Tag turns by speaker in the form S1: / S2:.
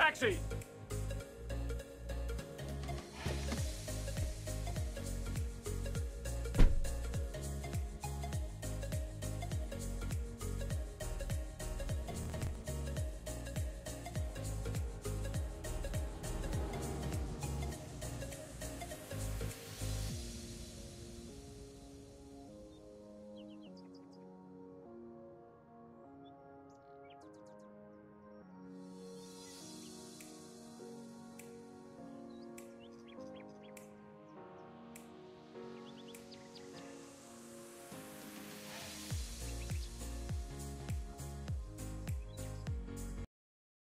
S1: Taxi!